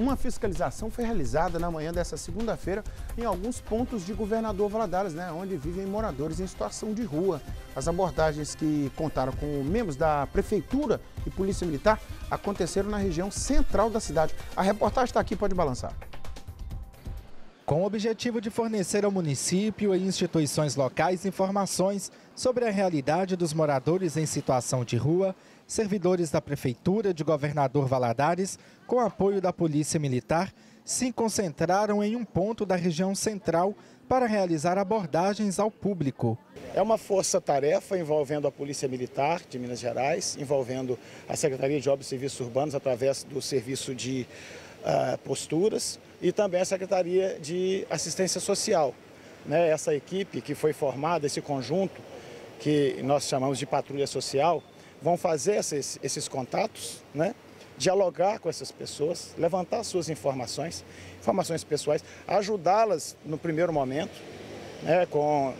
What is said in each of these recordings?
Uma fiscalização foi realizada na manhã dessa segunda-feira em alguns pontos de Governador Valadares, né, onde vivem moradores em situação de rua. As abordagens que contaram com membros da Prefeitura e Polícia Militar aconteceram na região central da cidade. A reportagem está aqui, pode balançar. Com o objetivo de fornecer ao município e instituições locais informações sobre a realidade dos moradores em situação de rua, servidores da Prefeitura de Governador Valadares, com apoio da Polícia Militar, se concentraram em um ponto da região central para realizar abordagens ao público. É uma força-tarefa envolvendo a Polícia Militar de Minas Gerais, envolvendo a Secretaria de Obras e Serviços Urbanos através do Serviço de uh, Posturas e também a Secretaria de Assistência Social. Né? Essa equipe que foi formada, esse conjunto que nós chamamos de Patrulha Social, vão fazer esses, esses contatos, né? dialogar com essas pessoas, levantar suas informações, informações pessoais, ajudá-las no primeiro momento, né? com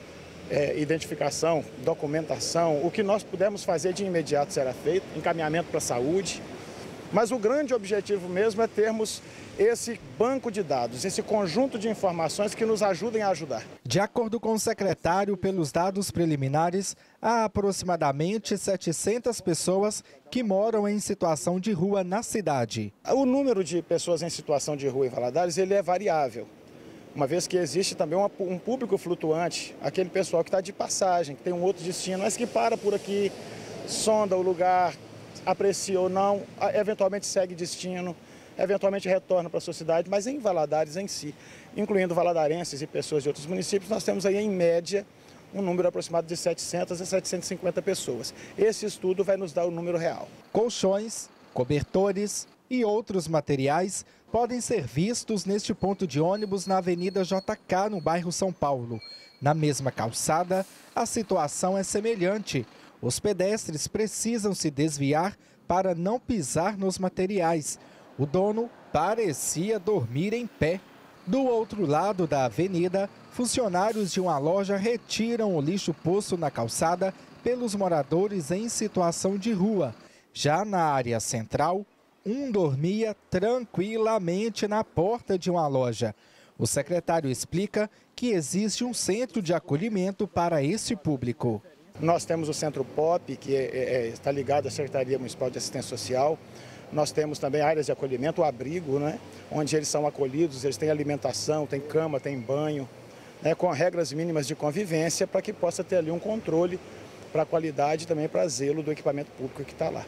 é, identificação, documentação, o que nós pudermos fazer de imediato será feito, encaminhamento para a saúde, mas o grande objetivo mesmo é termos esse banco de dados, esse conjunto de informações que nos ajudem a ajudar. De acordo com o secretário, pelos dados preliminares, há aproximadamente 700 pessoas que moram em situação de rua na cidade. O número de pessoas em situação de rua em Valadares ele é variável. Uma vez que existe também um público flutuante, aquele pessoal que está de passagem, que tem um outro destino, mas que para por aqui, sonda o lugar, aprecia ou não, eventualmente segue destino, eventualmente retorna para a sociedade, mas em Valadares em si, incluindo valadarenses e pessoas de outros municípios, nós temos aí em média um número aproximado de 700 a 750 pessoas. Esse estudo vai nos dar o número real. Colchões, cobertores e outros materiais podem ser vistos neste ponto de ônibus na Avenida JK, no bairro São Paulo. Na mesma calçada, a situação é semelhante. Os pedestres precisam se desviar para não pisar nos materiais. O dono parecia dormir em pé. Do outro lado da avenida, funcionários de uma loja retiram o lixo posto na calçada pelos moradores em situação de rua. Já na área central, um dormia tranquilamente na porta de uma loja. O secretário explica que existe um centro de acolhimento para esse público. Nós temos o Centro POP, que é, é, é, está ligado à Secretaria Municipal de Assistência Social. Nós temos também áreas de acolhimento, o abrigo, né, onde eles são acolhidos, eles têm alimentação, têm cama, têm banho, né, com regras mínimas de convivência para que possa ter ali um controle para a qualidade e também para zelo do equipamento público que está lá.